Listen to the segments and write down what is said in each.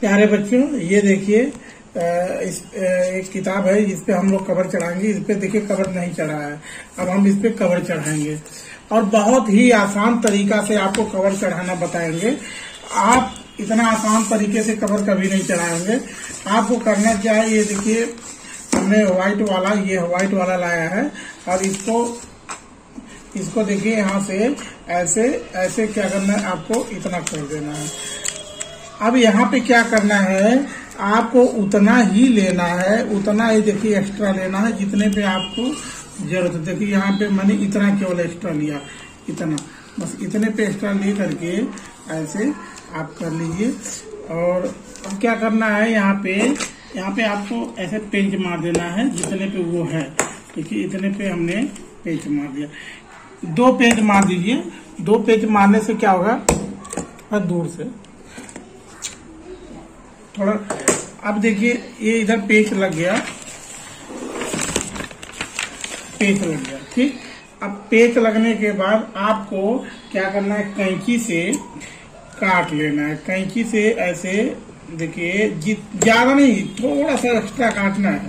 प्यारे बच्चों, ये देखिए इस एक किताब है, जिस पे हम लोग कवर चढ़ाएँगे। इस पे देखिए, कवर नहीं चढ़ा है। अब हम इस पे कवर चढ़ाएँगे। और बहुत ही आसान तरीका से आपको कवर चढ़ाना बताएँगे। आप इतना आसान तरीके से कवर कभी नहीं चढ़ाएँगे। आपको करना क्या है, ये देखिए, हमने व्हाइट वाला, ये व्हाइट वाला लाया है। और इसको इसको देखिए, यहाँ से ऐसे ऐसे क्या करना है, आपको इतना कर देना है। अब यहाँ पे क्या करना है? आपको उतना ही लेना है। उतना ही देखिए एक्स्ट्रा लेना है, जितने पे आपको ज़रूरत है। देखिए यहाँ पे मैंने इतना केवल एक्स्ट्रा लिया, इतना। बस इतने पे एक्स्ट्रा ले करके ऐसे आप कर लीजिए। और अब क्या करना है यहाँ पे? यहाँ पे आपको ऐसे पेंच मार देना है, जितने पे वो है। देखिए इतने पे हमने पेंच मार दिया। दो पेज मार दीजिए। दो पेंच मारने से क्या होगा? दूर से। थोड़ा अब देखिए, ये इधर पेच लग गया। पेच लग गया, ठीक? अब पेच लगने के बाद आपको क्या करना है, कैंची से काट लेना है। कैंची से ऐसे, देखिए जित ज़्यादा नहीं, थोड़ा सा एक्स्ट्रा काटना है।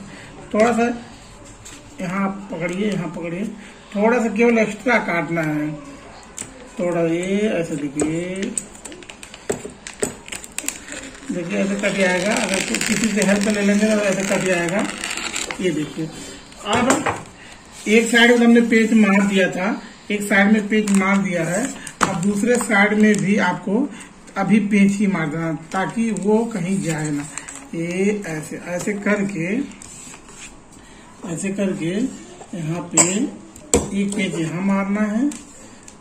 थोड़ा सा, यहाँ पकड़िए यहाँ पकड़िए। थोड़ा सा केवल एक्स्ट्रा काटना है। थोड़ा ये, ऐसे देखिए। देखिए, ऐसे कट जाएगा अगर तो किसी से हेल्प ले लेंगे तो ऐसे कट जाएगा ये देखिए। अब एक साइड में हमने पेज मार दिया था। एक साइड में पेज मार दिया है। अब दूसरे साइड में भी आपको अभी पेज ही मार देना, ताकि वो कहीं जाए ना। ये ऐसे ऐसे करके ऐसे करके यहाँ पे एक पेज यहाँ मारना है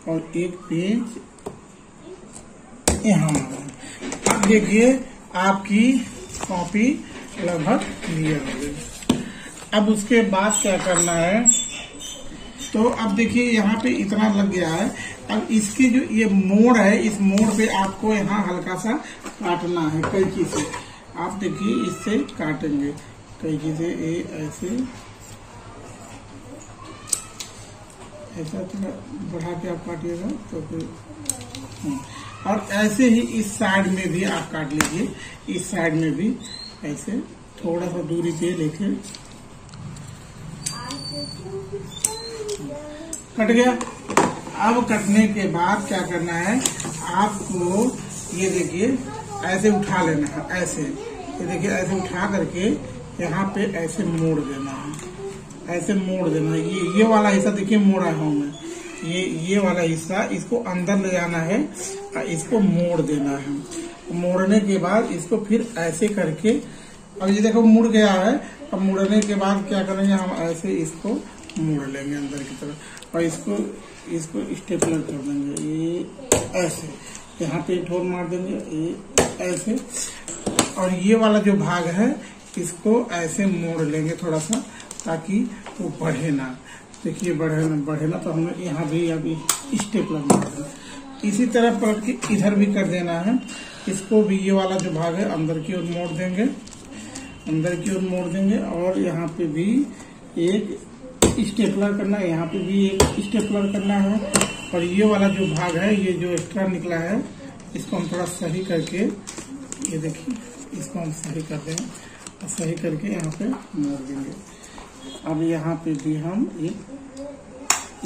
और एक पेज यहाँ मारना है। अब देखिए आपकी कॉपी लगभग क्लियर हो गई। अब उसके बाद क्या करना है? तो अब देखिए, यहाँ पे इतना लग गया है। अब इसकी जो ये मोड़ है, इस मोड़ पे आपको यहाँ हल्का सा काटना है कैंची से आप देखिए, इससे काटेंगे। कैंची से ये ऐसे ऐसा थोड़ा बढ़ा के आप काटिएगा तो फिर हम्म। और ऐसे ही इस साइड में भी आप काट लीजिए, इस साइड में भी ऐसे थोड़ा सा दूरी पे लेके। कट गया? अब कटने के बाद क्या करना है, आपको ये देखिए, ऐसे उठा लेना है, ऐसे। ये देखिए, ऐसे उठा करके यहाँ पे ऐसे मोड़ देना है। ऐसे मोड़ देना। है ये ये वाला हिस्सा देखिए, मोड़ा हूँ मैं। ये ये वाला हिस्सा, इसको अंदर ले जाना है और इसको मोड़ देना है। मोड़ने के बाद इसको फिर ऐसे करके, अब ये देखो, मुड़ गया है। अब मुड़ने के बाद क्या करेंगे हम? ऐसे इसको मोड़ लेंगे अंदर की तरफ़। और इसको इसको स्टेपलर कर देंगे। ये ऐसे, यहाँ पे ठोर मार देंगे। ये ऐसे। और ये वाला जो भाग है, इसको ऐसे मोड़ लेंगे थोड़ा सा। ताकि वो बढ़े ना देखिए बढ़े ना बढ़े ना तो हमें यहाँ भी अभी स्टेपलर मार देना इसी तरह पलट के इधर भी कर देना है। इसको भी ये वाला जो भाग है, अंदर की ओर मोड़ देंगे। अंदर की ओर मोड़ देंगे और यहाँ पे भी एक स्टेपलर करना है यहाँ पे भी एक स्टेपलर करना है। और ये वाला जो भाग है, ये जो एक्स्ट्रा निकला है, इसको हम थोड़ा सही करके, ये देखिए, इसको हम सही कर देंगे और सही करके यहाँ पे मोड़ देंगे। अब यहाँ पे भी हम एक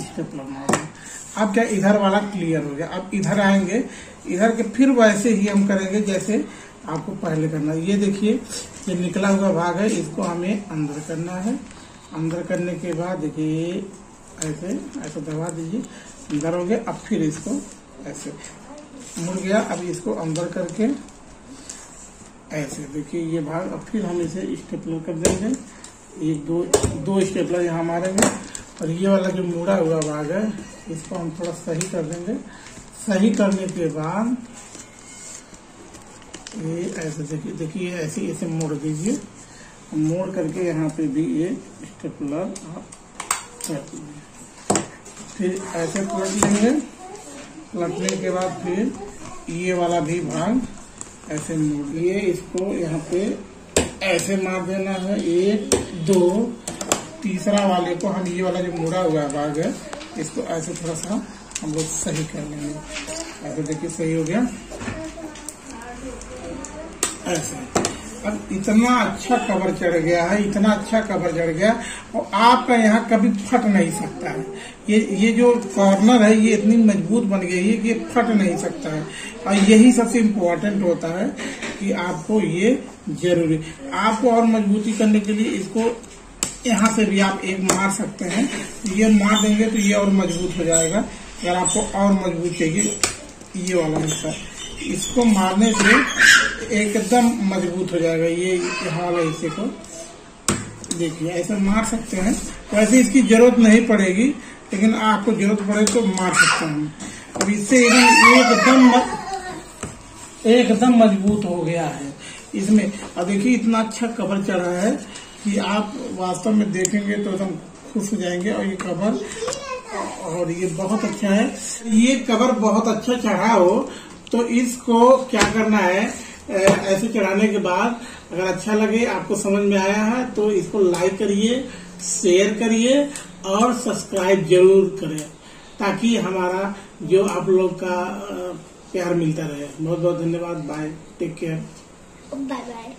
स्टेपलर मार देंगे अब क्या इधर वाला क्लियर हो गया? अब इधर आएँगे। इधर के फिर वैसे ही हम करेंगे जैसे आपको पहले करना है। ये देखिए, ये निकला हुआ भाग है, इसको हमें अंदर करना है। अंदर करने के बाद देखिए, ऐसे ऐसे दबा दीजिए। अंदर हो गया, अब फिर इसको ऐसे। मुड़ गया, अब इसको अंदर करके ऐसे। देखिए, ये भाग, अब फिर हम इसे स्टेपलर कर देंगे। एक दो दो स्टेपलर यहाँ मारेंगे और ये वाला जो मुड़ा हुआ भाग है, इसको हम थोड़ा सही कर देंगे। सही करने के बाद ये ऐसे देखिए देखिए ऐसे ऐसे मोड़ दीजिए। मोड़ करके यहाँ पे भी ये स्टेपलर आप कर दीजिए। फिर ऐसे पलट लेंगे पलटने के बाद फिर ये वाला भी भाग ऐसे मोड़, ये इसको यहाँ पे ऐसे मार देना है। एक, दो, तीसरा वाले को हम ये वाला जो मुड़ा हुआ भाग है इसको ऐसे थोड़ा सा हम लोग सही कर लेंगे। ऐसे देखिए सही हो गया। ऐसे। अब इतना अच्छा कवर चढ़ गया है, इतना अच्छा कवर चढ़ गया, और आपका यहाँ कभी फट नहीं सकता है। ये ये जो कॉर्नर है, ये इतनी मज़बूत बन गई है कि फट नहीं सकता है। और यही सबसे इम्पोर्टेंट होता है कि आपको ये ज़रूरी आपको और मजबूती करने के लिए इसको यहाँ से भी आप एक मार सकते हैं। ये मार देंगे तो ये और मज़बूत हो जाएगा। अगर आपको और मज़बूत चाहिए, ये वाला हिस्सा। इसको मारने से एकदम मज़बूत हो जाएगा ये यहाँ वाला हिस्से को। देखिए, ऐसे मार सकते हैं। वैसे इसकी ज़रूरत नहीं पड़ेगी, लेकिन आपको ज़रूरत पड़े तो मार सकते हैं। अब इससे एकदम एकदम मज़बूत हो गया है। इसमें, अब देखिए, इतना अच्छा कवर चढ़ा है कि आप वास्तव में देखेंगे तो एकदम खुश हो जाएँगे। और ये कवर, और ये बहुत अच्छा है। ये कवर बहुत अच्छा चढ़ा हो तो इसको क्या करना है? ऐसे चढ़ाने के बाद अगर अच्छा लगे, आपको समझ में आया है तो इसको लाइक करिए शेयर करिए, और सब्सक्राइब ज़रूर करें, ताकि हमारा जो आप लोग का प्यार मिलता रहे। बहुत बहुत धन्यवाद। Bye take care bye bye